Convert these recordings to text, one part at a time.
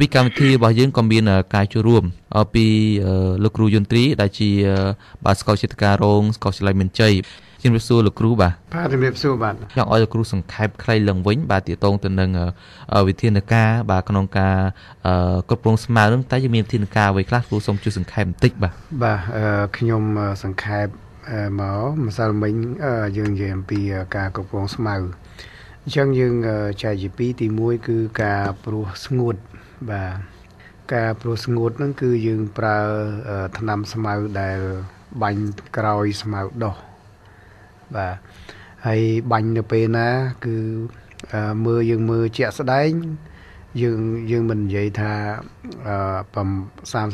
ពីកម្មវិធីរបស់យើងក៏មានការចូលរួមពីលោកគ្រូយន្តត្រីដែលជាបាទស្កលចិត្តការរងស្កលឆ្លៃមានជ័យជំរាបសួរលោកគ្រូបាទបាទជំរាបសួរបាទចង់ឲ្យលោកគ្រូសង្ខេបខ្លីឡើងវិញបាទទាក់ទងទៅនឹងវិធានការបាទក្នុងការគ្រប់គ្រងស្មៅនឹងតែយើងមានវិធានការអ្វីខ្លះគ្រូសូមជួយសង្ខេបបន្តិចបាទបាទខ្ញុំសង្ខេបមកម្សិលមិញយើងនិយាយអំពីការគ្រប់គ្រងស្មៅអញ្ចឹងយើងចែកជាពីរទី1គឺការព្រោះស្ងួត បាទការព្រោះស្ងួតហ្នឹងគឺយើងប្រើថ្នាំស្មៅដែលបាញ់ក្រោយស្មៅដោះបាទហើយបាញ់នៅពេលណាគឺមើលយើងមើលជាក់ស្ដែងយើងយើងមិននិយាយថាអឺ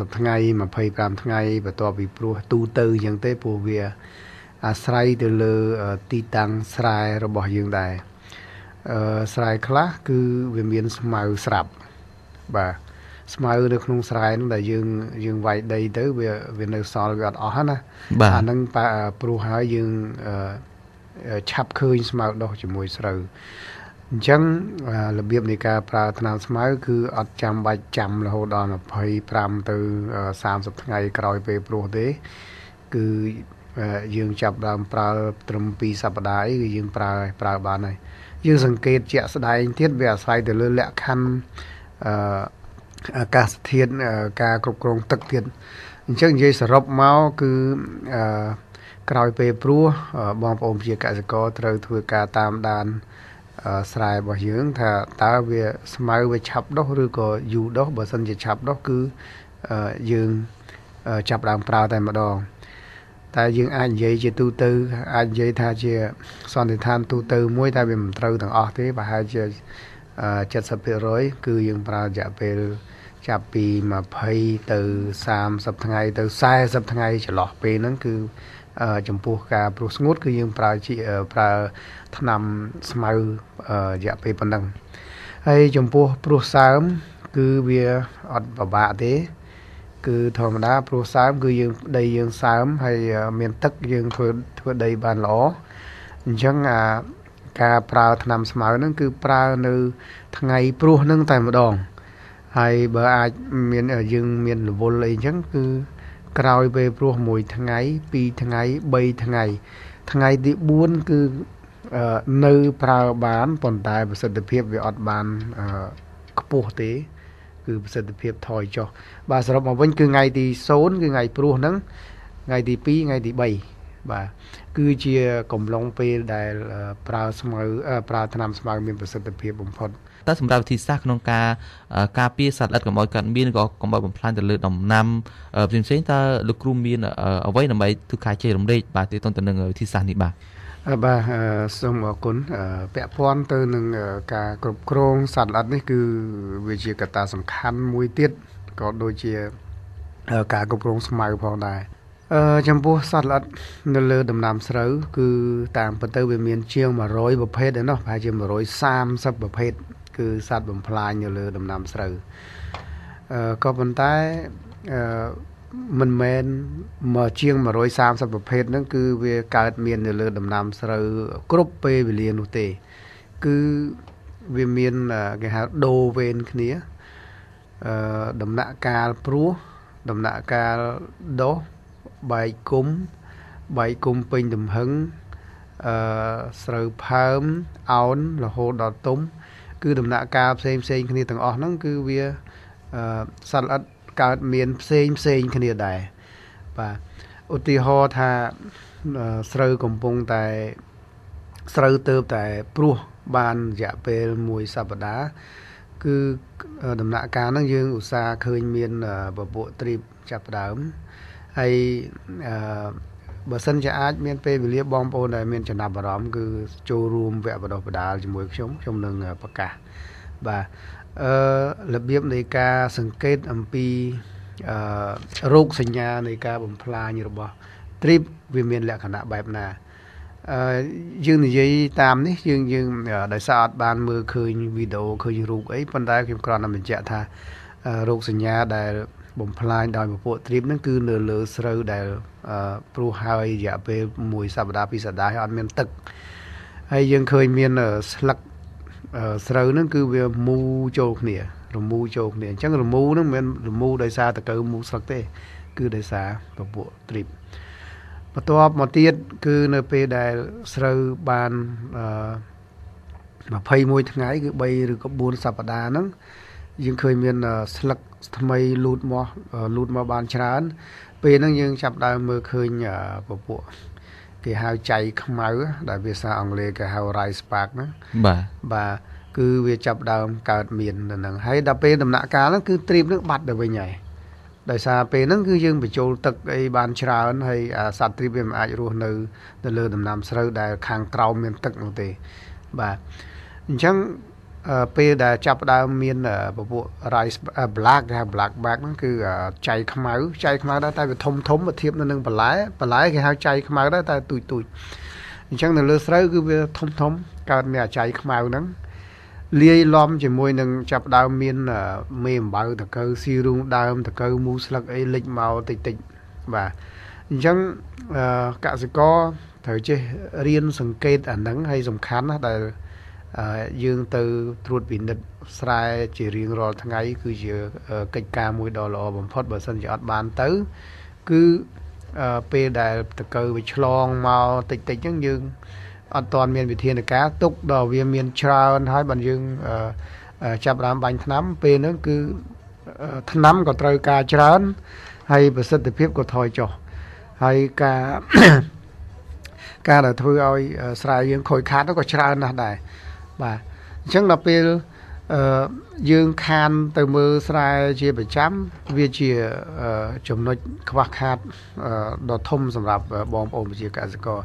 30ថ្ងៃ25ថ្ងៃបន្ទាប់ពីព្រោះទូទៅអញ្ចឹងទេព្រោះវាអាស្រ័យទៅលើទីតាំងស្រែរបស់យើងដែរអឺស្រែខ្លះគឺវាមានស្មៅស្រាប់ បាទស្មៅនៅក្នុងស្រែនោះដែលយើងយើងវាយដីទៅវាវានៅសល់វាអត់អស់ណាអាហ្នឹងព្រោះហើយយើងឆាប់ឃើញស្មៅដុះជាមួយស្រូវអញ្ចឹងរបៀបនៃការប្រើថ្នាំស្មៅគឺអត់ចាំបាច់ចាំរហូតដល់25ទៅ30ថ្ងៃក្រោយពេលព្រោះទេ គឺយើងចាប់ដើមប្រើត្រឹម2សប្តាហ៍អីគឺយើងប្រើប្រើបានហើយយើងសង្កេតជាក់ស្ដែងទៀតវាអាស្រ័យទៅលើលក្ខខណ្ឌ អឺអាកាសធាតុការគ្រប់គ្រងទឹកទៀតអញ្ចឹងនិយាយសរុបមកគឺអឺក្រោយពេលព្រោះបងប្អូនជាកសិករត្រូវធ្វើការតាមដានស្រែរបស់យើង ថាតើវាស្មៅវាឆាប់ដុះឬក៏យូរដុះបើសិនជាឆាប់ដុះគឺយើងចាប់ដើមប្រើតែម្ដងតែយើងអាចនិយាយជាទូទៅអាចនិយាយថាជាសន្និដ្ឋានទូទៅមួយតែវាមិនត្រូវទាំងអស់ទេប្រហែលជា 70%គឺយើងប្រើរយៈពេលចាប់ពី20ទៅ30ថ្ងៃទៅ40ថ្ងៃចន្លោះពេលហ្នឹងគឺចំពោះការព្រោះស្ងួត គឺយើងប្រើជាប្រើថ្នាំស្មៅរយៈពេលប៉ុណ្ណឹងហើយចំពោះព្រោះសើម គឺវាអត់ពិបាកទេ គឺធម្មតាព្រោះសើម គឺយើងដីយើងសើមហើយមានទឹកយើងធ្វើធ្វើដីបានល្អអញ្ចឹងអា ការប្រើថ្នាំស្មៅហ្នឹងគឺប្រើនៅ ថ្ងៃព្រោះហ្នឹងតែម្ដងហើយបើអាចមានយើងមានរវល់អីអញ្ចឹងគឺក្រោយពេលព្រោះមួយថ្ងៃ2ថ្ងៃ3ថ្ងៃ ថ្ងៃទី4គឺនៅប្រើបានប៉ុន្តែប្រសិទ្ធភាពវាអត់បានខ្ពស់ទេ គឺប្រសិទ្ធភាពថយចុះបាទសរុបមកវិញគឺថ្ងៃទី0គឺថ្ងៃព្រោះហ្នឹងថ្ងៃទី2ថ្ងៃទី3 បាទគឺជាកំឡុងពេលដែលប្រើស្មៅប្រើថ្នាំស្មៅមានប្រសិទ្ធភាពបំផុតតើសម្រាប់វិធីសាស្ត្រក្នុងការការពារសត្វល្អិតកុំឲ្យកើតមានក៏កុំឲ្យបំផ្លាញទៅលើដំណាំផ្សេងផ្សេងតើលោកគ្រូមានអ្វីដើម្បីធ្វើការជែករំលែកបាទទាក់ទងទៅនឹងវិធីសាស្ត្រនេះបាទបាទសូមអរគុណពាក់ព័ន្ធទៅនឹងការគ្រប់គ្រងសត្វល្អិតនេះគឺវាជាកត្តាសំខាន់មួយទៀតក៏ដូចជាការគ្រប់គ្រងស្មៅផងដែរ អឺចំពោះសត្វល្អិតនៅលើដំណាំស្រូវគឺតាមពិតទៅវាមានជាង100ប្រភេទឯណោះប្រហែលជា130ប្រភេទគឺសត្វបំផ្លាញនៅលើដំណាំស្រូវអឺក៏ប៉ុន្តែអឺមិនមែនមកជាង130ប្រភេទហ្នឹងគឺវាកើតមាននៅលើដំណាំស្រូវគ្រប់ពេលវេលានោះទេ គឺវាមានគេហៅដូរវេនគ្នាអឺដំណាក់កាលព្រោះដំណាក់កាលដោះ បែកគុំបែកគុំពេញទំហឹងអឺស្រូវផើមអោនរហូតដល់ទុំ គឺដំណាក់កាលផ្សេងផ្សេងគ្នាទាំងអស់ហ្នឹងគឺវាអឺសត្វល្អិតកើតមានផ្សេងផ្សេងគ្នាដែរបាទឧទាហរណ៍ថាស្រូវកំពុងតែស្រូវទៅតែព្រោះបានរយៈពេលមួយសប្តាហ៍គឺដំណាក់កាលហ្នឹងយើងឧស្សាហ៍ឃើញមានពពួកទ្រីបចាប់ដើម ហើយអឺបើសិនជាអាចមានពេលវេលាបងប្អូនដែលមានចំណាប់អារម្មណ៍គឺចូលរួមវគ្គបណ្ដុះបណ្ដាលជាមួយខ្ញុំខ្ញុំនឹងប្រកាសបាទអឺរបៀបនៃការសង្កេតអំពីអឺរោគសញ្ញានៃការបំផ្លាញរបស់ trip វាមានលក្ខណៈបែបណាអឺយើងនិយាយតាមនេះយើងយើងដោយសារអត់បានមើលឃើញវីដេអូឃើញរូបអីប៉ុន្តែខ្ញុំគ្រាន់តែបញ្ជាក់ថារោគសញ្ញាដែល បំផ្លាញដោយពពួកទ្រីបហ្នឹងគឺនៅលើស្រូវដែលព្រោះហើយរយៈពេលមួយសប្តាហ៍ពីរសប្តាហ៍ហើយអត់មានទឹកហើយយើងឃើញមានស្លឹកស្រូវហ្នឹងគឺវាមូចូលគ្នា រមូចូលគ្នាអញ្ចឹងរមូហ្នឹងមិនមែនរមូដោយសារតកៅមូស្លឹកទេ គឺដោយសារពពួកទ្រីបបន្ទាប់មកទៀតគឺនៅពេលដែលស្រូវបានអឺ21ថ្ងៃគឺ3ឬក៏4សប្តាហ៍ហ្នឹងយើងឃើញមានស្លឹក ថ្មីលូតមកលូតមកបានច្រើន ពេលហ្នឹងយើងចាប់ដើមមើលឃើញពពួកគេហៅចៃខ្មៅ ដែលភាសាអង់គ្លេសគេហៅ rice spark ហ្នឹងបាទបាទគឺវាចាប់ដើមកើតមាននៅហ្នឹងហើយដល់ពេលដំណាក់កាលហ្នឹងគឺត្រៀមនឹងបាត់ទៅវិញហើយដោយសារពេលហ្នឹងគឺយើងបញ្ចូលទឹកអីបានច្រើនហើយសត្វត្រៀមវាមិនអាចរស់នៅនៅលើដំណាំស្រូវដែលខាងក្រោមមានទឹកនោះទេបាទអញ្ចឹង ពេលដែលចាប់ដើមមានពពួក rice black គេហៅ black bag ហ្នឹងគឺចៃខ្មៅចៃខ្មៅដែរតែវាធំធំបើធៀបនៅនឹងបន្លែបន្លែគេហៅចៃខ្មៅដែរតែទូចទូចអញ្ចឹងនៅលើស្រូវគឺវាធំធំកើតមានអាចៃខ្មៅហ្នឹងលាយឡំជាមួយនឹងចាប់ដើមមានមេអំបៅតកៅស៊ីរូងដើមតកៅមូស្លឹកអីលិចមកតិចតិចបាទអញ្ចឹងកសិករត្រូវចេះរៀនសង្កេតអាហ្នឹងហើយសំខាន់ណាស់ដែល យើងទៅត្រួតពិនិត្យស្រែជារៀងរាល់ថ្ងៃ គឺជាកិច្ចការមួយដ៏ល្អបំផុតបើសិនជាអត់បានទៅ គឺពេលដែលតកៅវាឆ្លងមកតិចតិចអញ្ចឹងយើងអត់ទាន់មានវិធានការទុកដល់វាមានច្រើនហើយបើយើងចាប់ដើមបាញ់ថ្នាំពេលហ្នឹងគឺថ្នាំក៏ត្រូវការច្រើន ហើយប្រសិទ្ធភាពក៏ថយចុះហើយការការដែលធ្វើឲ្យស្រែយើងខូចខាតក៏ច្រើនណាស់ដែរ បាទអញ្ចឹងដល់ពេលអឺយើងខានទៅមើលស្រែជាប្រចាំវាជាចំណុចខ្វះខាតដ៏ធំសម្រាប់បងប្អូនប្រជាកសិករ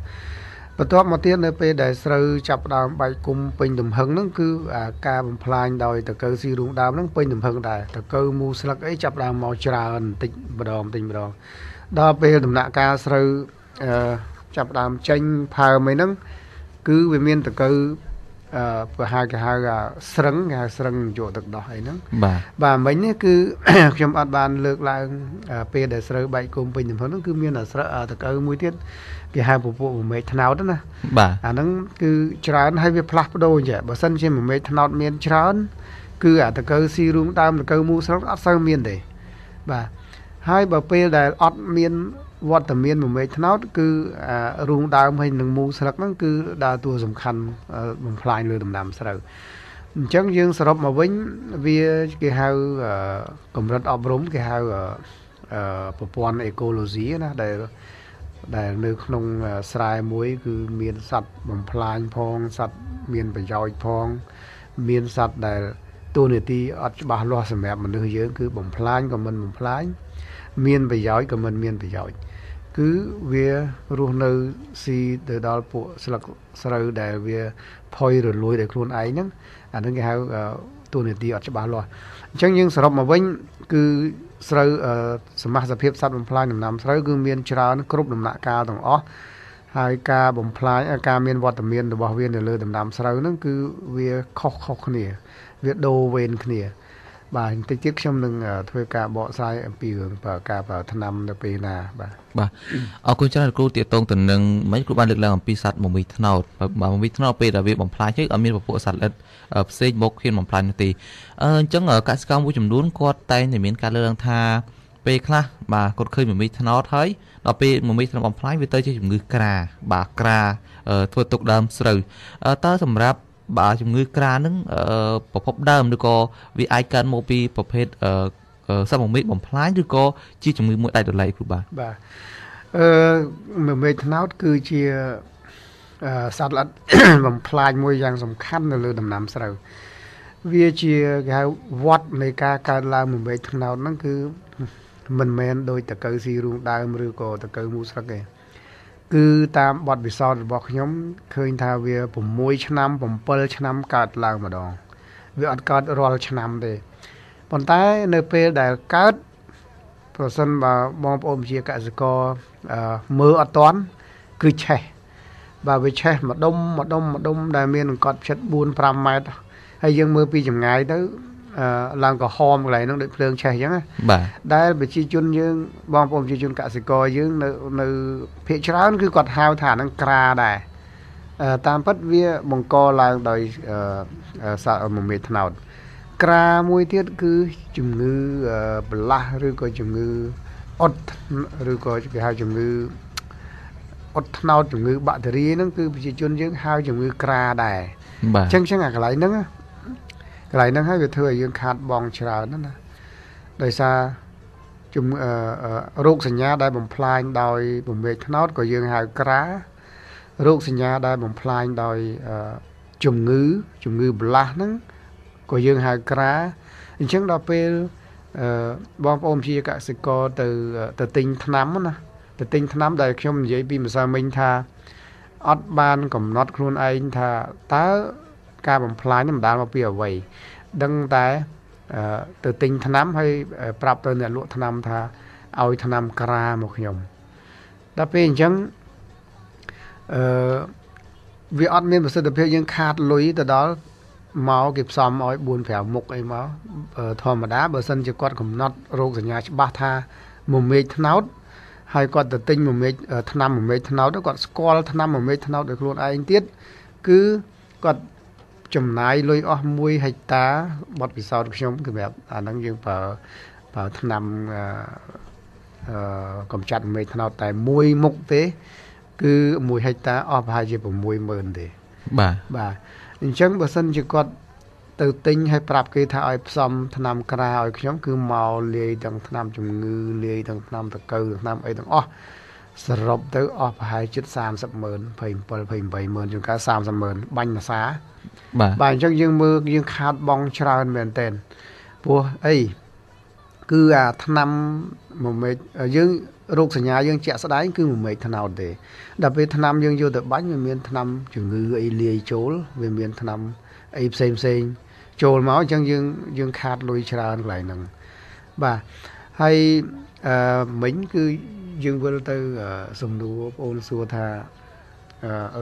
បន្ទាប់មកទៀតនៅពេលដែលស្រូវចាប់ដើមបែកគុំពេញទំហឹងហ្នឹងគឺការបំផ្លាញដោយតកៅស៊ីរូងដើមហ្នឹងពេញទំហឹងដែរតកៅមូស្លឹកអីចាប់ដើមមកច្រើនបន្តិចម្ដងបន្តិចម្ដងដល់ពេលដំណាក់កាលស្រូវចាប់ដើមចេញផើមអីហ្នឹងគឺវាមានតកៅអឺ ប្រហែលគេហៅស្រឹងគេហៅស្រឹងយកទឹកដោះអីហ្នឹងបាទបាទមិញនេះគឺខ្ញុំអត់បានលើកឡើងពេលដែលស្រូវបែកគុំពេញទំហឹងហ្នឹងគឺមានស្រូវតកៅមួយទៀតគេហៅពពួកមមេឃថ្នោតណាបាទអាហ្នឹងគឺច្រើនហើយវាផ្លាស់ប្ដូរចេះបើសិនជាមមេឃថ្នោតមានច្រើន គឺអាតកៅស៊ីរូងដើមតកៅមូស្រុកអត់សូវមានទេបាទហើយបើពេលដែលអត់មាន វត្តមានមមេឃថ្នោតគឺរូងដើមហើយនឹងមូស្លឹកហ្នឹងគឺដើរតួសំខាន់បំផ្លាញលើដំណាំស្រូវអញ្ចឹងយើងសរុបមកវិញវាគេហៅកម្រិតអប់រំគេហៅប្រព័ន្ធអេកូឡូស៊ីណាដែលដែលនៅក្នុងស្រែមួយគឺមានសត្វបំផ្លាញផងសត្វមានប្រយោជន៍ផង មានសត្វដែលទូនាទីអត់ច្បាស់លាស់សម្រាប់មនុស្សយើងគឺបំផ្លាញក៏មិនបំផ្លាញមានប្រយោជន៍ក៏មិនមានប្រយោជន៍ គឺវារស់នៅស៊ីទៅដល់ពួកស្លឹកស្រូវដែលវាផុយរលួយដោយខ្លួនឯងហ្នឹងអានឹងគេហៅទូនាទីអត់ច្បាស់លាស់អញ្ចឹងយើងសរុបមកវិញគឺស្រូវសមាសភាពសត្វបំផ្លាញដំណាំស្រូវគឺមានច្រើនគ្រប់ដំណាក់កាលទាំងអស់ហើយការបំផ្លាញការមានវត្តមានរបស់វានៅលើដំណាំស្រូវហ្នឹងគឺវាខុសខុសគ្នា វាដូរវេនគ្នា បាទបន្តិចទៀតខ្ញុំនឹងធ្វើការបកស្រាយអំពីរឿងប្រើការប្រើថ្នាំនៅពេលណាបាទបាទអរគុណច្រើនគ្រូទាតងទៅនឹងមិនគ្រូបានលើកឡើងអំពីសត្វមមីថ្នោតបាទមមីថ្នោតពេលដែលវាបំផ្លាញទៅអត់មានពពួកសត្វល្អិតផ្សេងមកហ៊ានបំផ្លាញនោះទេអញ្ចឹងកសិកម្មមួយចំនួនគាត់តែងតែមានការលើកឡើងថាពេលខ្លះបាទគាត់ឃើញមមីថ្នោតហើយដល់ពេលមមីថ្នោតបំផ្លាញវាទៅជាជំងឺក្រាបាទក្រាធ្វើទុកដើមស្រូវតើសម្រាប់ បាទជំងឺក្រានឹងប្រភពដើមឬក៏វាអាចកើតមកពីប្រភេទសត្វមមេឃបំផ្លាញឬក៏ជាជំងឺមួយដាច់ដោយឡែកគ្រូបាទបាទអឺមមេឃថ្នោតគឺជាសត្វល្អិតបំផ្លាញមួយយ៉ាងសំខាន់នៅលើដំណាំស្រូវវាជាគេហៅវត្តនៃការកើតឡើងមមេឃថ្នោតហ្នឹងគឺមិនមែនដោយតកៅស៊ីរូងដើមឬក៏តកៅមូស្លឹកទេ គឺតាមបទពិសោធន៍របស់ខ្ញុំឃើញថាវា6ឆ្នាំ7ឆ្នាំកើតឡើងម្ដងវាអត់កើតរាល់ឆ្នាំទេប៉ុន្តែនៅពេលដែលកើតប្រសិនបើបងប្អូនជាកសិករមើលអត់តាន់គឺឆេះបើវាឆេះម្ដុំម្ដុំម្ដុំដែលមានកត់ចិត្ត4 5ម៉ែត្រហើយយើងមើលពីចម្ងាយទៅ ឡើងក្រហមកន្លែងហ្នឹងដូចភ្លើងឆេះអញ្ចឹងណាបាទដែលប្រជាជនយើងបងប្អូនប្រជាជនកសិករយើងនៅនៅភាគច្រើនគឺគាត់ហៅថាហ្នឹងក្រាដែរតាមពិតវាបង្កឡើងដោយសារមមេថ្នោតក្រាមួយទៀតគឺជំងឺប្រឡាស់ឬក៏ជំងឺអុតឬក៏គេហៅជំងឺអុតថ្នោតជំងឺបាក់តេរីហ្នឹងគឺប្រជាជនយើងហៅជំងឺក្រាដែរបាទអញ្ចឹងចឹងអាកន្លែងហ្នឹង កន្លែងហ្នឹងហើយវាធ្វើឲ្យយើងខាតបងច្រើនណាណាដោយសារជំរោគសញ្ញាដែលបំផ្លាញដោយពមេឃថ្នោតក៏យើងហៅក្រារោគសញ្ញាដែលបំផ្លាញដោយជំងឺជំងឺប្លាស់ហ្នឹងក៏យើងហៅក្រាអញ្ចឹងដល់ពេលអឺបងប្អូនជាកសិករទៅទៅទិញថ្នាំណាទៅទិញថ្នាំដែលខ្ញុំនិយាយពីម្សិលមិញថាអត់បានកំណត់ខ្លួនឯងថាតើ ការបំផ្លាញនេះបណ្ដាលមកពីអ្វីដឹងតែទៅទិញថ្នាំហើយប្រាប់ទៅអ្នកលក់ថ្នាំថាឲ្យថ្នាំក្រាមកខ្ញុំដល់ពេលអញ្ចឹងអឺវាអត់មានប្រសិទ្ធភាពយើងខាតលុយទៅដល់មកគេផ្សំឲ្យ4 5មុខអីមកធម្មតាបើសិនជាគាត់កំណត់រោគសញ្ញាច្បាស់ថាមមេឃថ្នោតហើយគាត់ទៅទិញមមេឃថ្នាំមមេឃថ្នោតគាត់ស្គាល់ថ្នាំមមេឃថ្នោតដោយខ្លួនឯងទៀតគឺគាត់ ចំណាយលុយអស់1ហិកតាបត់ពិសោធន៍ខ្ញុំគឺប្រាប់អាហ្នឹងយើងប្រើប្រើថ្នាំអឺកំចាត់មេឃថ្នោតតែមួយមុខទេ គឺ1ហិកតាអស់ប្រហែលជា60000ទេបាទបាទអញ្ចឹងបើសិនជាគាត់ទៅទិញឲ្យប្រាប់គេថាឲ្យផ្សំថ្នាំក្រាឲ្យខ្ញុំគឺមកលាយទាំងថ្នាំជំងឺលាយទាំងថ្នាំតកៅទាំងថ្នាំអីទាំងអស់ សរុបទៅអស់ប្រហែលជិត30ម៉ឺន27 28ម៉ឺនជាងកា30ម៉ឺនបាញ់ភាសាបាទបាទអញ្ចឹងយើងមើលយើងខាតបងច្រើនមែនតើព្រោះអីគឺអាថ្នាំមួយមេឃយើងរោគសញ្ញាយើងជាក់ស្ដែងគឺមួយមេឃថ្នោតទេដល់ពេលថ្នាំយើងយកទៅបាញ់វាមានថ្នាំជំងឺអីលាយចូលវាមានថ្នាំអីផ្សេងផ្សេងចូលមកអញ្ចឹងយើងយើងខាតលុយច្រើនកន្លែងហ្នឹងបាទហើយអឺមិញគឺ យើងវិលទៅសំណួរបងអូនសួរថា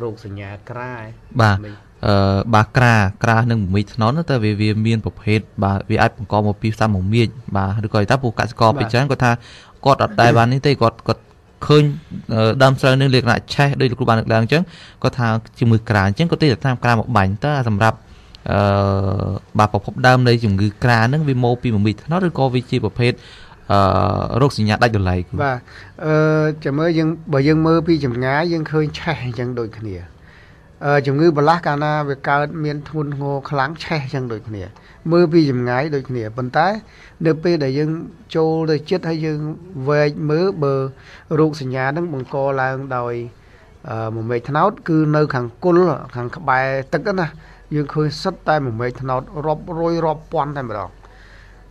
រោគសញ្ញាក្រាបាទអឺបាក្រាក្រានិងមីថ្នន់តែវាវាមានប្រភេទបាទវាអាចបង្កមកពីផ្សំមកមៀចបាទឬក៏ថាពួកកសិករពីច្រើនគាត់ថាគាត់អត់ដែរបាននេះទេគាត់គាត់ឃើញដើមស្រូវនឹងលក្ខណៈឆេះដោយលោកគ្រូបានលើកឡើងអញ្ចឹងគាត់ថាជាមួយក្រាអញ្ចឹងគាត់ទៅតាមក្រាមកបាញ់តើសម្រាប់អឺបាទប្រភពដើមនៃជំងឺក្រានឹងវាមកពីមមីថ្នល់ឬក៏វាជាប្រភេទ អឺរោគសញ្ញាដាច់ដលៃបាទអឺចាំមើលយើងបើយើងមើលពីចម្ងាយយើងឃើញឆេះអញ្ចឹងដូចគ្នាអឺជំងឺបលាស់កាលណាវាកើតមានធ្ងន់ធ្ងរខ្លាំងឆេះអញ្ចឹងដូចគ្នាមើលពីចម្ងាយដូចគ្នាប៉ុន្តែ នៅពេលដែលយើងចូលទៅចិត្តហើយយើងវែកមើលបើរោគសញ្ញាហ្នឹងបង្កឡើងដោយអឺមួយមេឃថ្នោតគឺនៅខាងគុលខាងក្បែរទឹកណាយើងឃើញសិតតែមួយមេឃថ្នោតរាប់រយរាប់ពាន់តែម្ដង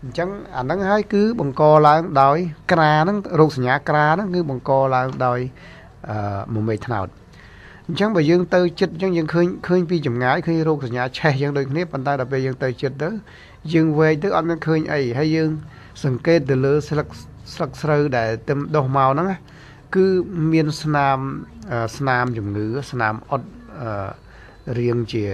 អញ្ចឹងអាហ្នឹងហើយគឺបង្កឡើងដោយ ក្រាហ្នឹងរោគសញ្ញាក្រាហ្នឹងគឺបង្កឡើងដោយអឺមួយមេឃថ្នោតអញ្ចឹងបើយើងទៅចិត្តអញ្ចឹងយើងឃើញឃើញពីចម្ងាយឃើញរោគសញ្ញាឆេះយ៉ាងដូចគ្នាប៉ុន្តែដល់ពេលយើងទៅចិត្តទៅយើងវែងទៅអត់មានឃើញអីហើយយើង សង្កេតទៅលើស្លឹកស្លឹកស្រូវដែលទឹមដុះមកហ្នឹងគឺមានស្នាមស្នាមជំងឺស្នាមអត់រៀងជា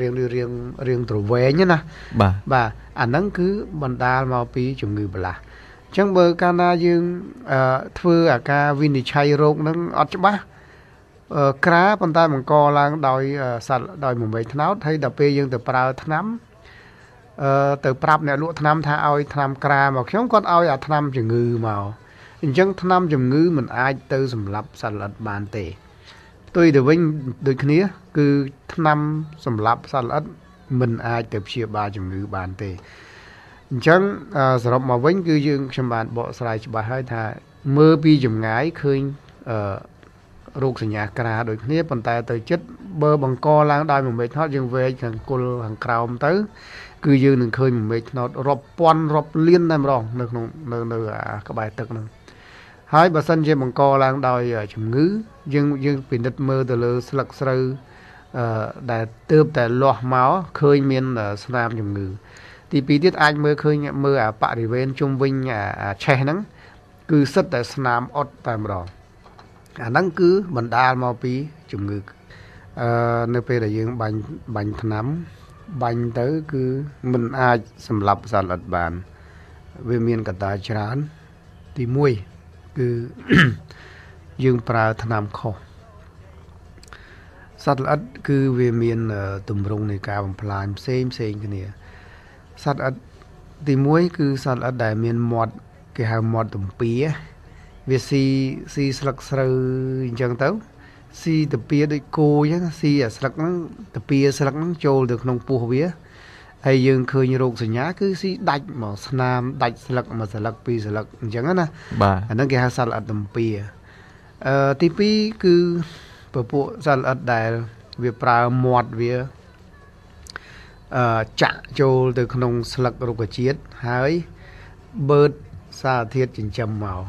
រៀងរៀងរៀងត្រវែងណាបាទបាទអាហ្នឹងគឺបណ្ដាលមកពីជំងឺបន្លាស់អញ្ចឹងបើកាលណាយើងធ្វើអាការវិនិច្ឆ័យរោគហ្នឹងអត់ច្បាស់ក្រាប៉ុន្តែបង្កឡើងដោយសត្វដោយមមេថ្នោតហើយដល់ពេលយើងទៅប្រើថ្នាំអឺទៅប្រាប់អ្នកលក់ថ្នាំថាឲ្យថ្នាំក្រាមកខ្ញុំគាត់ឲ្យអាថ្នាំជំងឺមកអញ្ចឹងថ្នាំជំងឺមិនអាចទៅសម្លាប់សត្វល្អិតបានទេ ផ្ទុយទៅវិញដូចគ្នា គឺថ្នាំសម្លាប់សត្វល្អិតមិនអាចទៅព្យាបាលជំងឺបានទេអញ្ចឹងសរុបមកវិញ គឺយើងខ្ញុំបានបកស្រាយច្បាស់ហើយថា មើលពីចម្ងាយឃើញអឺរោគសញ្ញាក្រាដូចគ្នាប៉ុន្តែទៅចិត្តបើបង្កឡើងដោយមួយមេឃថ្នោតយើងវែកខាងគុលខាងក្រោមទៅ គឺយើងនឹងឃើញមួយមេឃថ្នោតរាប់ពាន់រាប់លានតែម្ដងនៅក្នុងនៅនៅក្បែរទឹកហ្នឹង ហើយបើសិនជាបង្កឡើងដោយជំងឺយើងយើងពិនិត្យមើលទៅលើស្លឹកស្រូវអឺដែលទើបតែលាស់មកឃើញមានស្នាមជំងឺទីពីរទៀតអាចមើលឃើញមើលអាបរិវេណជុំវិញអាឆេះហ្នឹងគឺសិតតែស្នាមអត់តែម្ដងអាហ្នឹងគឺបណ្ដាលមកពីជំងឺអឺនៅពេលដែលយើងបាញ់បាញ់ថ្នាំបាញ់ទៅគឺมันអាចសម្លាប់សត្វល្អិតបាន វាមានកត្តាច្រើនទី1 គឺយើងប្រើថ្នាំខុសសត្វល្អិតគឺវាមានទម្រង់នៃការបំផ្លាញផ្សេងផ្សេងគ្នាសត្វល្អិតទី1គឺសត្វល្អិតដែលមានមាត់គេហៅមាត់ទំពាវាស៊ីស៊ីស្លឹកស្រូវអញ្ចឹងទៅស៊ីតាពីដូចគោអញ្ចឹងស៊ីអាស្លឹកហ្នឹងតាពីស្លឹកហ្នឹងចូលទៅក្នុងពោះវា ហើយយើងឃើញរោគសញ្ញាគឺស៊ីដាច់មកស្នាមដាច់ស្លឹកមួយស្លឹកពីរស្លឹកអញ្ចឹងណាបាទអាហ្នឹងគេហៅសត្វល្អិតទំពាអឺទី2គឺពពួកសត្វល្អិតដែលវាប្រើមាត់វាអឺចាក់ចូលទៅក្នុងស្លឹករុក្ខជាតិហើយបឺតសារធាតុចិញ្ចឹមមក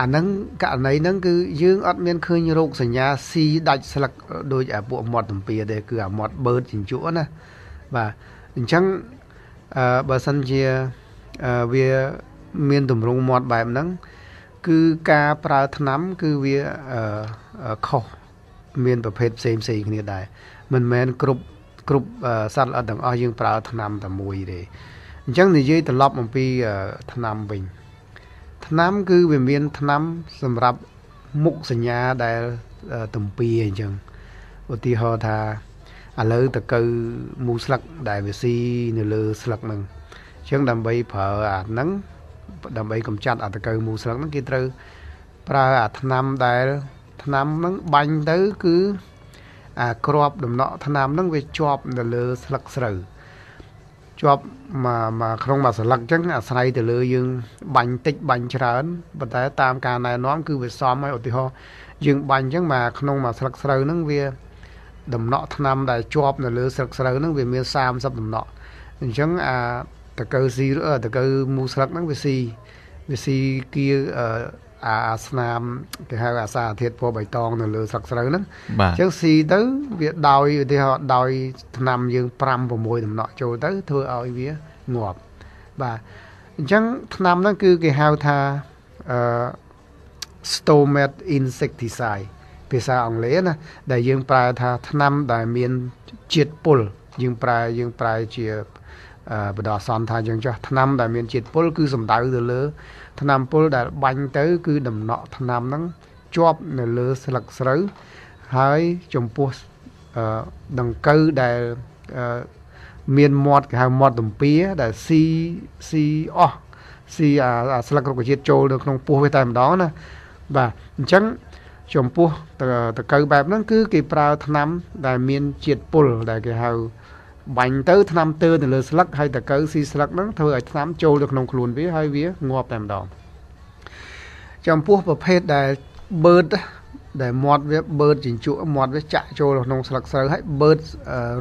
អាហ្នឹងករណីហ្នឹងគឺយើងអត់មានឃើញរោគសញ្ញាស៊ីដាច់ស្លឹកដូចអាពួកមាត់ទំពាទេគឺអាមាត់បឺតជញ្ជក់ណាបាទ អញ្ចឹងអឺបើសិនជាវាមានទម្រង់មាត់បែបហ្នឹងគឺការប្រើថ្នាំគឺវាខុសមានប្រភេទផ្សេងផ្សេងគ្នាដែរមិនមែនគ្រប់គ្រប់សត្វល្អិតទាំងអស់យើងប្រើថ្នាំតែមួយទេអញ្ចឹងនិយាយត្រឡប់អំពីថ្នាំវិញថ្នាំគឺវាមានថ្នាំសម្រាប់មុខសញ្ញាដែលទំពាអញ្ចឹងឧទាហរណ៍ថា ឥឡូវតកៅមូស្លឹកដែលវាស៊ីនៅលើស្លឹកហ្នឹងអញ្ចឹងដើម្បីប្រើអាហ្នឹងដើម្បីកម្ចាត់អាតកៅមូស្លឹកហ្នឹងគេត្រូវប្រើអាថ្នាំដែលថ្នាំហ្នឹងបាញ់ទៅគឺអាក្របដំណក់ថ្នាំហ្នឹងវាជាប់នៅលើស្លឹកស្រូវជាប់មកមកក្នុងមួយស្លឹកអញ្ចឹងអាស្រ័យទៅលើយើងបាញ់តិចបាញ់ច្រើនប៉ុន្តែតាមការណែនាំគឺវាសមឲ្យឧទាហរណ៍យើងបាញ់អញ្ចឹងមកក្នុងមួយស្លឹកស្រូវហ្នឹងវា ដំណក់ថ្នាំដែលជាប់នៅលើស្លឹកស្រូវហ្នឹងវាមាន30ដំណក់អញ្ចឹងអាតកៅស៊ីតកៅមូស្លឹកហ្នឹងវាស៊ីវាស៊ីគៀអាស្នាមគេហៅអាសារធាតុពណ៌បៃតងនៅលើស្លឹកស្រូវហ្នឹងអញ្ចឹងស៊ីទៅវាដោយឧទាហរណ៍ដោយថ្នាំយើង5 6ដំណក់ចូលទៅធ្វើឲ្យវាងាប់បាទអញ្ចឹងថ្នាំហ្នឹងគឺគេហៅថាអឺ Stomet insecticide ភាសាអង់គ្លេសណាដែលយើងប្រើថាថ្នាំដែលមានជាតិពុលយើងប្រើយើងប្រើជាបដអសន្នថាយើងចោះថ្នាំដែលមានជាតិពុលគឺសំដៅទៅលើថ្នាំពុលដែលបាញ់ទៅ គឺដំណក់ថ្នាំហ្នឹងជាប់នៅលើស្លឹកស្រូវហើយចំពោះដង្កូវដែលមានមាត់គេហៅមាត់ទំពាដែលស៊ីស៊ីអស់ស៊ីអាស្លឹករុក្ខជាតិចូលនៅក្នុងពោះវាតែម្ដងណាបាទអញ្ចឹង ចំពោះតកៅបែបហ្នឹងគឺគេប្រើថ្នាំដែលមានជាតិពុលដែលគេហៅបាញ់ទៅថ្នាំទើនៅលើស្លឹកហើយតកៅស៊ីស្លឹកហ្នឹងធ្វើឲ្យថ្នាំចូលទៅក្នុងខ្លួនវាហើយវាងាប់តែម្ដងចំពោះប្រភេទដែលបឺតដែលមាត់វាបឺតជញ្ជក់មាត់វាចាក់ចូលក្នុងស្លឹកស្រូវហើយបឺត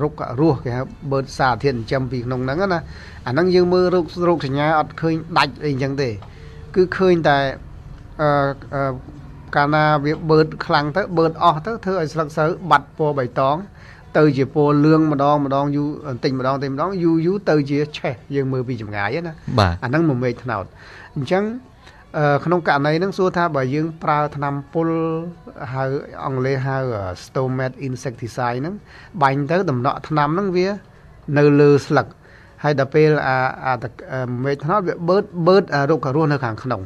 រុក្ខរសគេហៅបឺតសារធាតុចិញ្ចឹមពីក្នុងហ្នឹងណាអាហ្នឹងយើងមើលរោគរោគសញ្ញាអត់ឃើញដាច់អីចឹងទេ គឺឃើញតែអឺ កាលណាវាបឺតខ្លាំងទៅបឺតអស់ទៅធ្វើឲ្យស្លឹកស្រូវបាត់ពណ៌បៃតង ទៅជាពណ៌លឿងម្ដងម្ដងយូរបន្តិចម្ដងបន្តិចម្ដងយូរយូរទៅជាឆេះយើងមើលពីចម្ងាយណាអាហ្នឹងមួយមេឃថ្នោតអញ្ចឹងក្នុងករណីហ្នឹងសួរថាបើយើងប្រើថ្នាំពុលហៅអង់គ្លេសហៅ Stomet insecticide ហ្នឹងបាញ់ទៅដំណក់ថ្នាំហ្នឹងវានៅលើស្លឹកហើយដល់ពេលអាអាមេឃថ្នោតវាបឺតបឺតរុក្ខរសនៅខាងក្នុង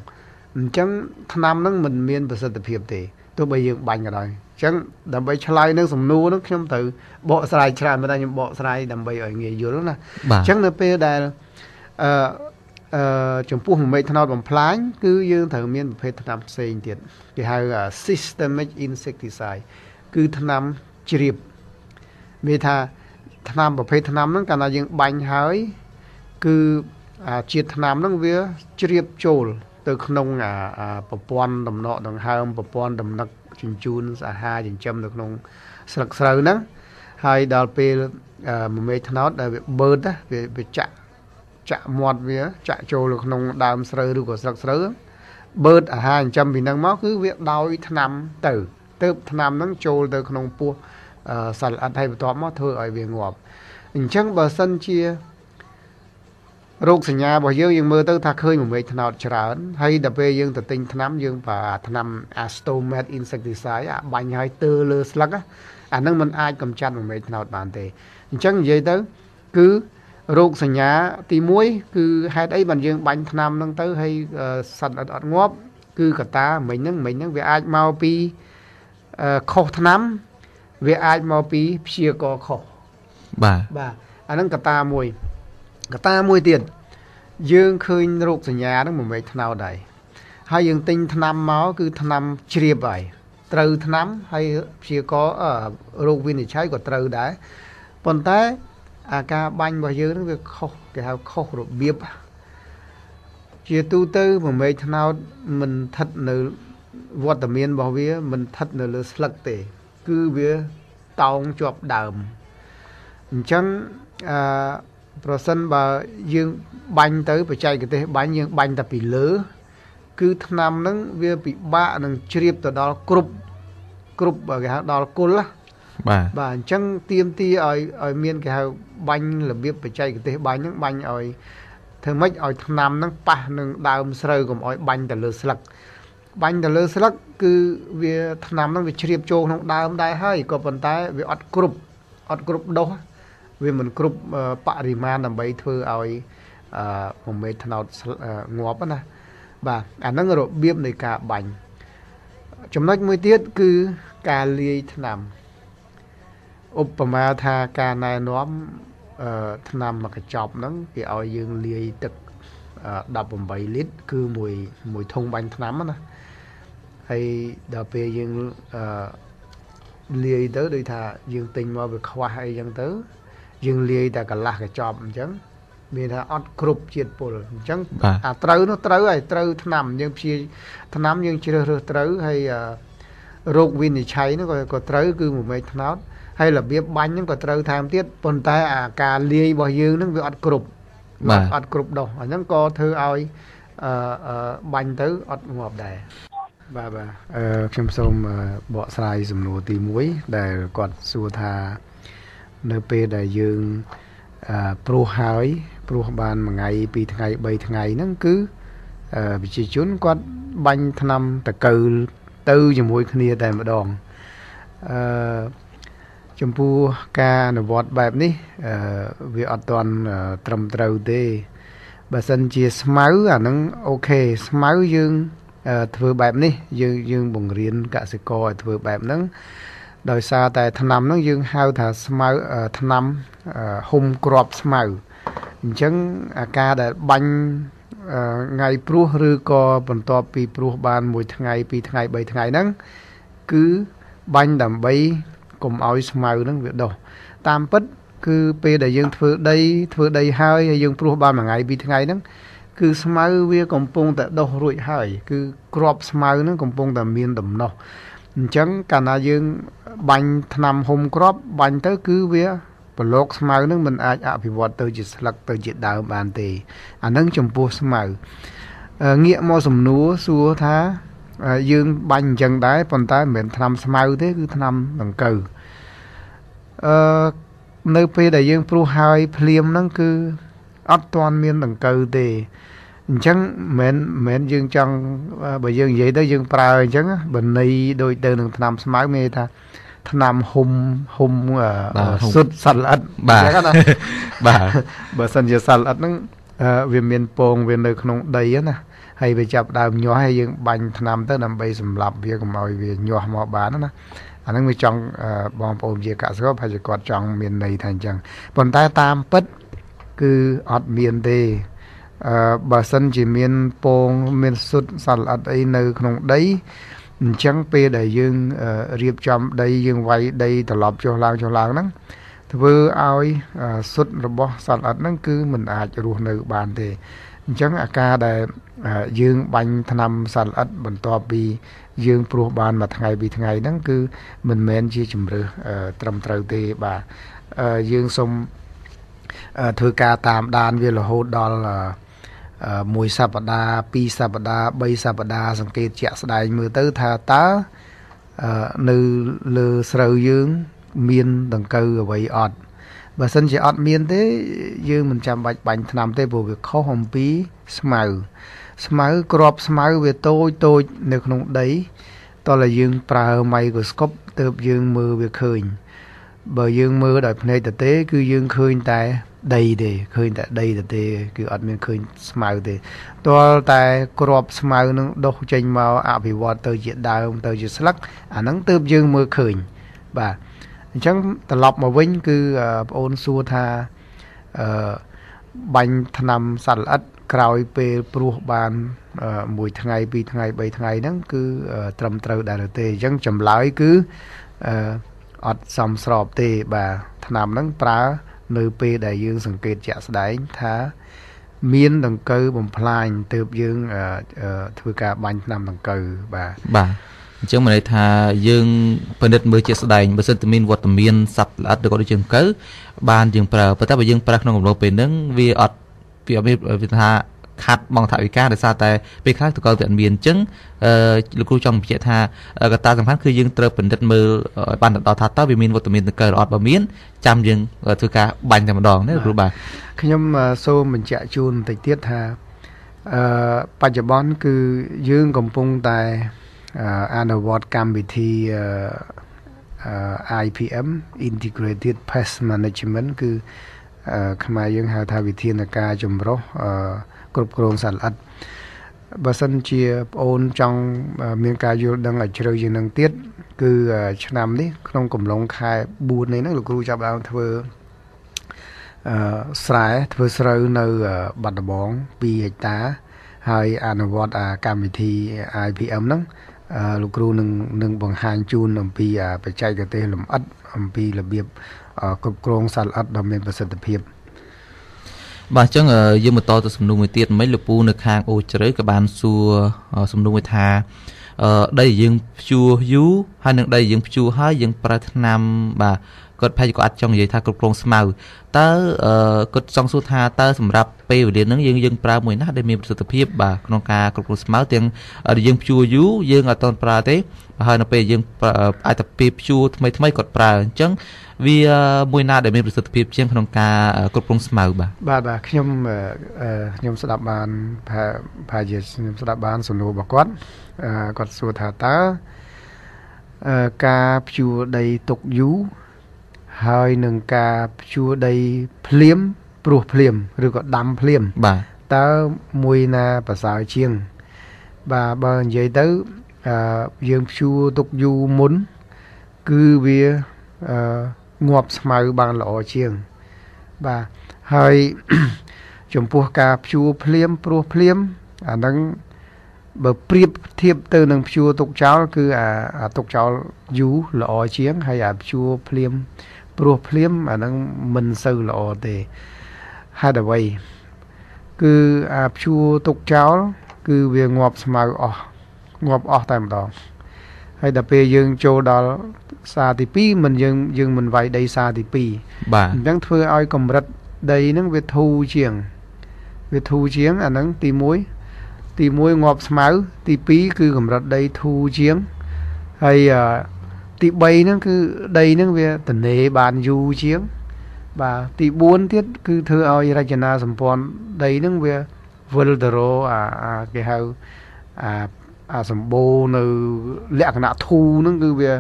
អញ្ចឹងថ្នាំហ្នឹងមិនមានប្រសិទ្ធភាពទេទោះបីយើងបាញ់ក៏ដោយអញ្ចឹងដើម្បីឆ្លើយនឹងសំណួរហ្នឹងខ្ញុំត្រូវបកស្រាយច្រើនមែនតែខ្ញុំបកស្រាយដើម្បីឲ្យងាយយល់ណាអញ្ចឹងនៅពេលដែលអឺអឺចំពោះមេឃថ្នោតបំផ្លាញគឺយើងត្រូវមានប្រភេទថ្នាំផ្សេងទៀតគេហៅ systemic insecticide គឺថ្នាំជ្រាបមានថាថ្នាំប្រភេទថ្នាំហ្នឹងកាលណាយើងបាញ់ហើយគឺជាតិថ្នាំហ្នឹងវាជ្រាបចូល ទៅក្នុងប្រព័ន្ធដំណក់ដង្ហើមប្រព័ន្ធដំណឹកជញ្ជូនអាហារចិញ្ចឹមនៅក្នុងស្លឹកស្រូវហ្នឹងហើយដល់ពេលមួយមេឃថ្នោតដែលវាបឺតវាវាចាក់ចាក់មាត់វាចាក់ចូលក្នុងដើមស្រូវឬក៏ស្លឹកស្រូវបឺតអាហារចិញ្ចឹមពីហ្នឹងមកគឺវាដោយថ្នាំទៅទៅថ្នាំហ្នឹងចូលទៅក្នុងពោះសត្វល្អិតហើយបន្ទាប់មកធ្វើឲ្យវាងាប់អញ្ចឹងបើសិនជា រោគសញ្ញារបស់យើងយើងមើលទៅថាឃើញមួយមេឃថ្នោតច្រើនហើយដល់ពេលយើងទៅទិញថ្នាំយើងប្រើថ្នាំ Astomet insecticide អាបាញ់ឲ្យទើលើស្លឹកអានឹងมันអាចកម្ចាត់មួយមេឃថ្នោតបានទេអញ្ចឹងនិយាយទៅគឺរោគសញ្ញាទី1គឺហេតុអីបានយើងបាញ់ថ្នាំហ្នឹងទៅហើយសត្វអត់អត់ងាប់គឺកតាមិញហ្នឹងមិញហ្នឹងវាអាចមកពីខុសថ្នាំ វាអាចមកពីព្យាករខុសបាទបាទអាហ្នឹងកតាមួយ កត្តាមួយទៀតយើងឃើញរោគសញ្ញាហ្នឹងមិនមែនថ្នោតដែរហើយយើងទិញថ្នាំមកគឺថ្នាំជ្រាបហើយត្រូវថ្នាំហើយព្យាកររោគវិនិច្ឆ័យក៏ត្រូវដែរប៉ុន្តែអាការបាញ់របស់យើងហ្នឹងវាខុសគេហៅខុសរបៀបជាទូទៅមួយមេឃថ្នោតមិនស្ថិតនៅវត្តមានរបស់វាមិនស្ថិតនៅលើស្លឹកទេ គឺវាតោងជាប់ដើមអញ្ចឹងអឺ ប្រសិនបើយើងបាញ់ទៅបច្ចេកទេសបាញ់យើងបាញ់តែពីលើ គឺថ្នាំហ្នឹងវាពិបាកនឹងជ្រាបទៅដល់គ្រប់គ្រប់គេហៅដល់គុលបាទបាទអញ្ចឹងទៀមទីឲ្យឲ្យមានគេហៅបាញ់របៀបបច្ចេកទេសបាញ់ហ្នឹងបាញ់ឲ្យធ្វើម៉េចឲ្យថ្នាំហ្នឹងប៉ះនឹងដើមស្រូវកុំឲ្យបាញ់ទៅលើស្លឹកបាញ់ទៅលើស្លឹកគឺវាថ្នាំហ្នឹងវាជ្រាបចូលក្នុងដើមដែរហើយក៏ប៉ុន្តែវាអត់គ្រប់អត់គ្រប់ដុស វាមិនគ្រប់បរិមាណដើម្បីធ្វើឲ្យអឺមួយមេថ្នោតងាប់ណាបាទអាហ្នឹងរបៀបនៃការបាញ់ចំណុចមួយទៀតគឺការលាយថ្នាំឧបមាថាការណែនាំអឺថ្នាំមួយកញ្ចប់ហ្នឹងគេឲ្យយើងលាយទឹក18លីត្រគឺមួយមួយធុងបាញ់ថ្នាំណាហើយដល់ពេលយើងអឺលាយទៅដូចថាយើងទិញមកវាខ្វះអីចឹងទៅ យើងលាយតែកន្លះកញ្ចប់អញ្ចឹងមានថាអត់គ្រប់ជាតិពុលអញ្ចឹងអាត្រូវនោះត្រូវហើយត្រូវថ្នាំយើងព្យាថ្នាំយើងជ្រើសរើសត្រូវហើយរោគវិនិច្ឆ័យនោះក៏ក៏ត្រូវគឺមួយមេឃថ្នោតហើយរបៀបបាញ់ហ្នឹងក៏ត្រូវថែមទៀតប៉ុន្តែអាការលាយរបស់យើងហ្នឹងវាអត់គ្រប់អត់គ្រប់ដោះអញ្ចឹងក៏ធ្វើឲ្យអឺបាញ់ទៅអត់ងាប់ដែរបាទបាទអឺខ្ញុំសូមបកស្រាយសំណួរទី1ដែលគាត់សួរថា នៅពេលដែលយើងអឺព្រោះហើយព្រោះបានមួយថ្ងៃពីរថ្ងៃ3ថ្ងៃហ្នឹងគឺប្រជាជនគាត់បាញ់ថ្នាំតកើទៅជាមួយគ្នាតែម្ដងអឺចំពោះការអនុវត្តបែបនេះអឺវាអត់ទាន់ត្រឹមត្រូវទេបើសិនជាស្មៅអាហ្នឹងអូខេស្មៅយើងធ្វើបែបនេះយើងយើងបង្រៀនកសិករឲ្យធ្វើបែបហ្នឹង ដោយសារតែថ្នាំហ្នឹងយើងហៅថាស្មៅថ្នាំហុំក្របស្មៅអញ្ចឹងអាការដែលបាញ់ថ្ងៃព្រោះឬក៏បន្ទាប់ពីព្រោះបានមួយថ្ងៃពីរថ្ងៃបីថ្ងៃហ្នឹងគឺបាញ់ដើម្បីកុំឲ្យស្មៅហ្នឹងវាដុះតាមពិត គឺពេលដែលយើងធ្វើដី ធ្វើដីហើយហើយយើងព្រោះបានមួយថ្ងៃពីរថ្ងៃហ្នឹងគឺស្មៅវាកំពុងតែដុះរួចហើយ គឺក្របស្មៅហ្នឹងកំពុងតែមានដំណោះ អញ្ចឹងកាលណាយើងបាញ់ថ្នាំហុំក្របបាញ់ទៅគឺវាប្រឡូកស្មៅនឹងមិនអាចអភិវឌ្ឍទៅជាស្លឹកទៅជាដើមបានទេអានឹងចំពោះស្មៅងាកមកសំណួរសួរថាយើងបាញ់អញ្ចឹងដែរប៉ុន្តែមិនមែនថ្នាំស្មៅទេគឺថ្នាំដង្កូវអឺនៅពេលដែលយើងព្រោះហើយភ្លាមហ្នឹងគឺអត់ទាន់មានដង្កូវទេ អញ្ចឹងមិនមែនយើងចង់បើយើងនិយាយទៅយើងប្រើអញ្ចឹងបណីដូចទៅនឹងថ្នាំស្មៅមានថាថ្នាំហុំហុំសុទ្ធសត្វល្អិតបាទបាទបើសិនជាសត្វល្អិតហ្នឹងវាមានពងវានៅក្នុងដីណាហើយវាចាប់ដើមញាស់ហើយយើងបាញ់ថ្នាំទៅដើម្បីសម្លាប់វាកុំឲ្យវាញាស់មកបានណាអាហ្នឹងវាចង់បងប្អូនជាកសិករប្រហែលជាគាត់ចង់មានន័យថាអញ្ចឹងប៉ុន្តែតាមពិតគឺអត់មានទេអឺ បើសិនជាមានពងមានសុទ្ធសត្វល្អិតអីនៅ ក្នុងដីអញ្ចឹងពេលដែលយើងរៀបចំដីយើងវាយដីត្រឡប់ចុះឡើងចុះឡើងហ្នឹងធ្វើឲ្យសុទ្ធរបស់សត្វល្អិតហ្នឹងគឺมันអាចរស់នៅបានទេអញ្ចឹងអាការដែលយើងបាញ់ថ្នាំសត្វល្អិតបន្ទាប់ពីយើងព្រោះបានមួយថ្ងៃពីរថ្ងៃហ្នឹងគឺមិនមែនជាជំរើសត្រឹមត្រូវទេបាទយើងសូមធ្វើការតាមដានវារហូតដល់ មួយសប្តាហ៍ពីរសប្តាហ៍បីសប្តាហ៍សង្កេតជាក់ស្ដែងមើលទៅថាតើនៅលើស្រូវយើងមានដង្កូវអ្វីអត់បើសិនជាអត់មានទេ យើងមិនចាំបាច់បាញ់ថ្នាំទេព្រោះវាខុសអំពីស្មៅស្មៅក្របស្មៅវាតូចតូចនៅក្នុងដីតោះតែយើងប្រើម៉ៃក្រូស្កូបទៅយើងមើលវាឃើញ បើយើងមើលដោយភ្នែកទៅទេ គឺយើងឃើញតែដីទេឃើញតែដីទៅទេគឺអត់មានឃើញស្មៅទេទាល់តែក្របស្មៅនឹងដុះចេញមកអភិវឌ្ឍទៅជាដើមទៅជាស្លឹកអាហ្នឹងទើបយើងមើលឃើញបាទអញ្ចឹងត្រឡប់មកវិញ គឺបងអូនសួរថាអឺបាញ់ថ្នាំសត្វល្អិតក្រោយពេលព្រោះបានមួយថ្ងៃពីរថ្ងៃ3ថ្ងៃហ្នឹងគឺត្រឹមត្រូវដែរទេអញ្ចឹងចម្លើយគឺអ ត់សមស្របទេបាទថ្នាំហ្នឹងប្រើនៅពេលដែលយើងសង្កេតជាក់ស្ដែងថាមានដង្កូវបំផ្លាញទើបយើងធ្វើការបាញ់ថ្នាំដង្កូវបាទបាទអញ្ចឹងមានន័យថាយើងពិនិត្យមើលជាស្ដែងបើសិនតែមានវត្តមានសត្វល្អិតឬក៏ដូចជាដង្កូវបានយើងប្រើប៉ុន្តែបើយើងប្រើក្នុងកំឡុងពេលហ្នឹងវាអត់វាអត់មានវាថា ខាត់បងថាវិការដោយសារតែពេលខ្លះតកលវាអត់មានអញ្ចឹងអឺលោកគ្រូចង់បញ្ជាក់ថាកត្តាសំខាន់គឺយើងត្រូវពិនិត្យមើលឲ្យបានដល់ថាតើវាមានវត្តមានតកលអត់បើមានចាំយើងធ្វើការបាញ់តែម្ដងណាគ្រូបាទខ្ញុំសូមបញ្ជាក់ជូនបន្តិចទៀតថាអឺបច្ចុប្បន្នគឺយើងកំពុងតែអនុវត្តកម្មវិធី IPM Integrated Pest Management គឺខ្មែរយើងហៅថាវិធានការចម្រុះ គ្រប់គ្រងសត្វល្អិតបើសិនជាប្អូនចង់មានការយល់ដឹងឲ្យជ្រៅជាងនឹងទៀតគឺឆ្នាំនេះក្នុងកំឡុងខែ4នេះហ្នឹងលោកគ្រូចាប់ដើមធ្វើអឺស្រែធ្វើស្រូវនៅបាត់ដំបង2ហិកតា ហើយអនុវត្តកម្មវិធី IPM ហ្នឹងលោកគ្រូនឹងនឹងបង្ហាញជូនអំពីបច្ចេកទេសលម្អិតអំពីរបៀបគ្រប់គ្រងសត្វល្អិតដ៏មានប្រសិទ្ធភាព បាទអញ្ចឹងយើងបន្តទៅសំណួរមួយទៀតមិញលោកពូនៅខាងអូជ្រៅក៏បានសួរសំណួរមួយថាអឺដីយើងភ្ជួរយូរហើយនឹងដីយើងភ្ជួរហើយយើងប្រើថ្នាំបាទ គាត់ប្រហែលជាគាត់អាចចង់និយាយថាគ្រប់គ្រងស្មៅតើគាត់ចង់សួរថាតើសម្រាប់ពេលវេលាហ្នឹងយើងយើងប្រើមួយណាដែលមានប្រសិទ្ធភាពបាទក្នុងការគ្រប់គ្រងស្មៅទាំងយើងភ្ជួរយូរយើងអត់តន់ប្រើទេហើយនៅពេលយើងអាចទៅពេលភ្ជួរថ្មីថ្មីគាត់ប្រើអញ្ចឹងវាមួយណាដែលមានប្រសិទ្ធភាពជាងក្នុងការគ្រប់គ្រងស្មៅបាទបាទបាទខ្ញុំខ្ញុំស្ដាប់បានប្រហែលជាខ្ញុំស្ដាប់បានសំណួររបស់គាត់គាត់សួរថាតើការភ្ជួរដីទុកយូរ ហើយនឹងការភ្ជួរដីភ្លាមព្រោះភ្លាមឬក៏ដាំភ្លាមបាទតើមួយណាប្រសើរជាង បាទបើនិយាយទៅអឺយើងភ្ជួរទុកយូរមុន គឺវាអឺងាប់ស្មៅបានល្អជាង បាទហើយចំពោះការភ្ជួរភ្លាមព្រោះភ្លាមអាហ្នឹងបើប្រៀបធៀបទៅនឹងភ្ជួរទុកចោលគឺអាអាទុកចោលយូរល្អជាង ហើយអាភ្ជួរភ្លាម ព្រោះភ្លាមអាហ្នឹងមិនសូវល្អទេហេតុអ្វីគឺអាភ្ជួរទុកចោល គឺវាងាប់ស្មៅអស់ងាប់អស់តែម្ដងហើយដល់ពេលយើងចូលដល់សាទី2មិនយើងយើងមិនវាយដីសាទី2បាទអញ្ចឹងធ្វើឲ្យកម្រិតដីហ្នឹងវាធូរជាងវាធូរជាងអាហ្នឹងទី1ទី1ងាប់ស្មៅទី2គឺកម្រិតដីធូរជាងហើយ ទី3ហ្នឹងគឺដីហ្នឹងវាតនេបានយូរជាង បាទទី4ទៀតគឺធ្វើឲ្យរចនាសម្ព័ន្ធដីហ្នឹងវាវិលទៅរអាគេហៅអាអាសម្បូរនៅលក្ខណៈធូរហ្នឹងគឺវា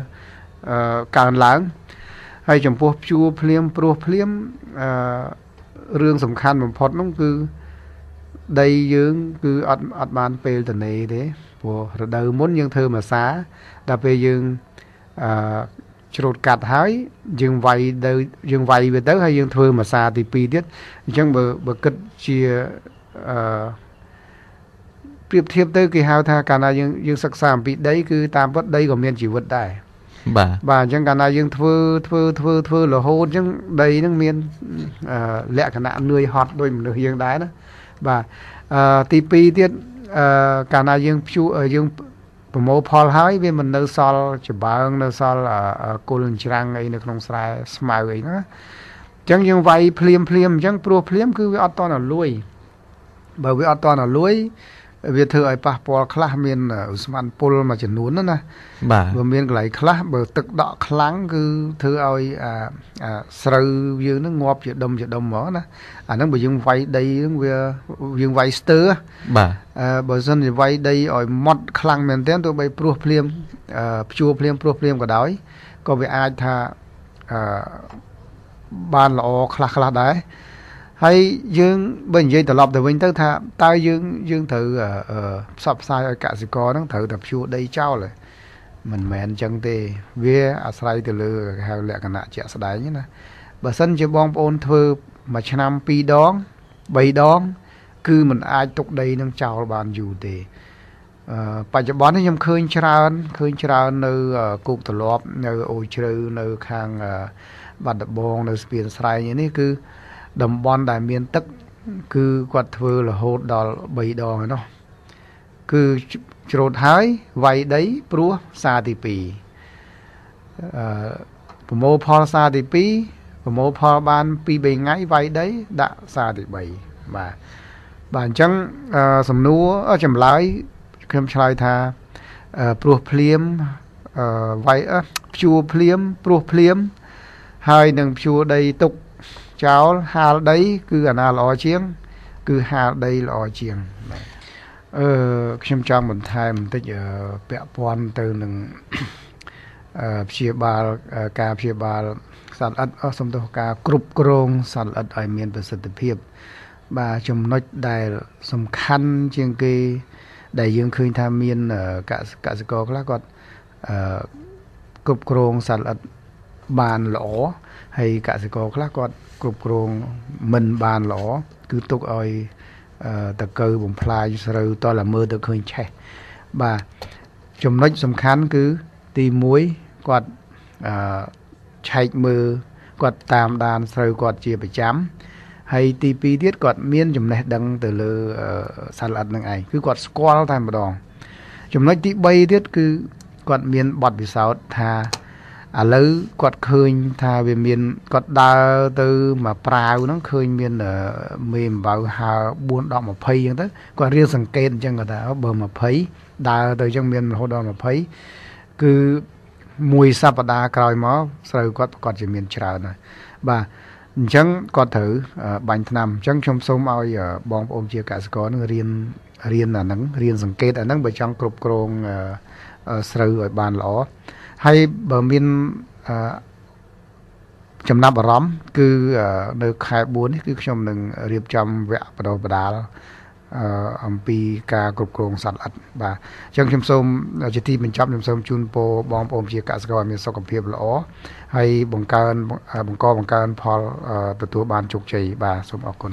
អឺកើនឡើងហើយចំពោះព្យួរភ្លាមព្រោះភ្លាមអឺរឿងសំខាន់បំផុតនោះគឺដីយើងគឺអត់អត់បានពេលតនេទេព្រោះរដូវមុនយើងធ្វើមួយសាដល់ពេលយើង អឺច្រូតកាត់ហើយយើងវាយទៅយើងវាយវាទៅហើយយើងធ្វើមួយសាទី2ទៀតអញ្ចឹងបើបើគិតជាអឺប្រៀបធៀបទៅគេហៅថាកាលណាយើងយើងសិក្សាអំពីដីគឺតាមពិតដីក៏មានជីវិតដែរបាទបាទអញ្ចឹងកាលណាយើងធ្វើធ្វើធ្វើធ្វើរហូតអញ្ចឹងដីហ្នឹងមានលក្ខណៈនឿយហត់ដោយមនុស្សយើងដែរណាបាទអឺទី2ទៀតអឺកាលណាយើងភ្ជួយើង ប្រមូលផលហើយវាមិននៅសល់ច្បើងនៅសល់គុលច្រាំងអីនៅក្នុងស្រែស្មៅអីហ្នឹងអញ្ចឹងយើងវាយភ្លាមភ្លាមអញ្ចឹងព្រោះភ្លាមគឺវាអត់តន់លួយបើវាអត់តន់លួយ វាធ្វើឲ្យប៉ះពាល់ខ្លះមានឧស្ម័នពុលមួយចំនួនណាណាបាទបើមានកន្លែងខ្លះបើទឹកដក់ខ្លាំងគឺធ្វើឲ្យអាស្រូវយើងនឹងងាប់ជាដុំជាដុំហ្មងណាអាហ្នឹងបើយើងវាយដីហ្នឹងវាយើងវាយស្ទើបាទអឺបើសិនជាវាយដីឲ្យម៉ត់ខ្លាំងមែនទែនទោះបីព្រោះភ្លាមព្យួរភ្លាមព្រោះភ្លាមក៏ដោយក៏វាអាចថាអឺបានល្អខ្លះខ្លះដែរ ហើយយើងបើនិយាយត្រឡប់ទៅវិញទៅថាតើយើងយើងត្រូវផ្សព្វផ្សាយឲ្យកសិករហ្នឹងត្រូវតែភ្ជួរដីចោលមិនមែនអញ្ចឹងទេ វាអាស្រ័យទៅលើគេហៅលក្ខណៈជាក់ស្ដែងណាបើសិនជាបងប្អូនធ្វើមួយឆ្នាំពីរដង3ដង គឺมันអាចទុកដីនឹងចោលបានយូរទេអឺបច្ចុប្បន្ននេះខ្ញុំឃើញច្រើនឃើញច្រើននៅគោកត្រឡប់នៅអូជ្រៅនៅខាងបាត់ដំបងនៅស្ពានស្រែងនេះគឺ តំបន់ដែលមានទឹក គឺគាត់ធ្វើរហូតដល់3ដងឯណោះគឺច្រូតហើយវាយដីព្រោះសារទី2អឺប្រមូលផលសារទី2ប្រមូលផលបាន2 3ថ្ងៃវាយដីដាក់សារទី3បាទបាទអញ្ចឹងសំណួរចម្លើយខ្ញុំឆ្លើយថាព្រោះភ្លៀមវាយព្យួរភ្លៀមព្រោះភ្លៀមហើយនឹងព្យួរដីទុក ចោលហាលដី គឺអាណាល្អជាង គឺហាលដីល្អជាងបាទអឺខ្ញុំចង់បន្ថែមបន្តិចពាក់ព័ន្ធទៅនឹងព្យាបាលការព្យាបាលសត្វល្អិតអស់សំទោសការគ្រប់គ្រងសត្វល្អិតឲ្យមានប្រសិទ្ធភាព បាទចំណុចដែលសំខាន់ជាងគេ ដែលយើងឃើញថាមានកសិករខ្លះគាត់អឺគ្រប់គ្រងសត្វល្អិតបានល្អហើយកសិករខ្លះគាត់គ្រប់គ្រងមិនបានល្អគឺទុកឲ្យតកៅបំផ្លាញស្រូវតតែមើលទៅឃើញឆេះបាទចំណុចសំខាន់គឺទី1គាត់អឺឆែកមើលគាត់តាមដានស្រូវគាត់ជាប្រចាំហើយទី2ទៀតគាត់មានចំណេះដឹងទៅលើសត្វល្អិតនឹងឯងគឺគាត់ស្គាល់តែម្ដងចំណុចទី3ទៀតគឺគាត់មានបទពិសោធន៍ថា ឥឡូវគាត់ឃើញថាវាមានគាត់ដើរទៅមកប្រាវហ្នឹងឃើញមានមេអំបៅហើ4ដល់20អញ្ចឹងទៅគាត់រៀនសង្កេតអញ្ចឹងគាត់ថាបើ20ដើរទៅអញ្ចឹងមានរហូតដល់20គឺមួយសប្តាហ៍ក្រោយមកស្រូវគាត់គាត់ជាមានច្រើនហើយបាទអញ្ចឹងគាត់ត្រូវបាញ់ថ្នាំអញ្ចឹងខ្ញុំសូមឲ្យបងប្អូនជាកសិករនឹងរៀនរៀនអាហ្នឹងរៀនសង្កេតអាហ្នឹងបើចង់គ្រប់គ្រងស្រូវឲ្យបានល្អ ហើយបើមានចំណាប់អារម្មណ៍គឺនៅខែ4នេះគឺខ្ញុំនឹងរៀបចំវគ្គបដិបដាលអំពីការគ្រប់គ្រងសត្វល្អិតបាទអញ្ចឹងខ្ញុំសូមជាទីបញ្ចប់ខ្ញុំសូមជូនពរបងប្អូនជាកសិករឲ្យមានសុខភាពល្អហើយបង្កើនបង្កបង្កើនផលទទួលបានជោគជ័យបាទសូមអរគុណ